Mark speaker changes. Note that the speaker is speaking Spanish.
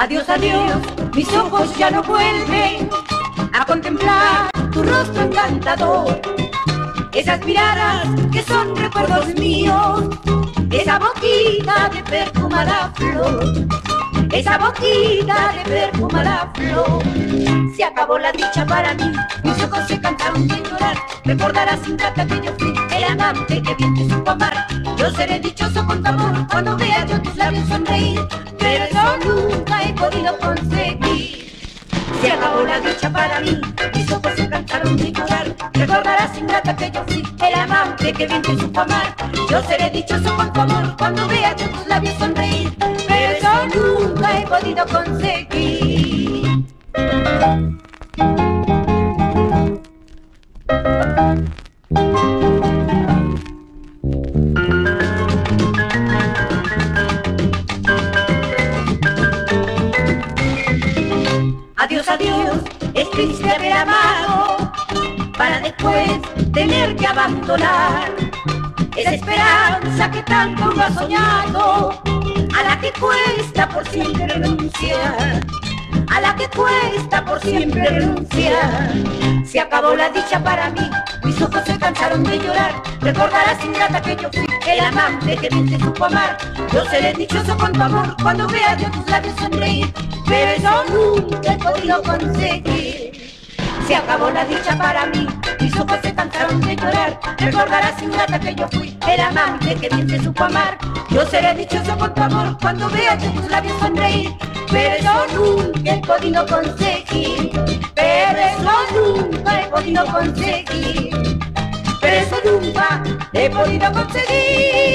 Speaker 1: Adiós, adiós, mis ojos ya no vuelven a contemplar tu rostro encantador. Esas miradas que son recuerdos míos, esa boquita de perfumada flor, esa boquita de perfumada flor. Se acabó la dicha para mí, mis ojos se cansaron de llorar. Recordarás sin trata que yo fui el amante que bien te supo amar. Yo seré dichoso con tu amor cuando vea yo tus labios sonreír, pero eso nunca he podido conseguir. Se acabó la dicha para mí, mis ojos se cansaron de llorar. Recordarás sin trata que yo fui el amante que bien te supo amar. Yo seré dichoso con tu amor cuando vea yo tus labios sonreír, pero podido conseguir. Adiós, adiós, es triste haber amado para después tener que abandonar esa esperanza que tanto uno ha soñado, a la que cuesta por siempre renunciar, a la que cuesta por siempre renunciar. Se acabó la dicha para mí, mis ojos se cansaron de llorar, recordarás ingrata que yo fui el amante que bien te supo amar. Yo seré dichoso con tu amor cuando vea yo tus labios sonreír, pero eso nunca he podido conseguir. Se acabó la dicha para mí, mis ojos se cansaron de llorar. Recordarás ingrata que yo fui el amante que bien te supo amar. Yo seré dichoso con tu amor cuando vea yo tus labios sonreír, pero eso nunca he podido conseguir. Pero eso nunca he podido conseguir. Pero eso nunca he podido conseguir.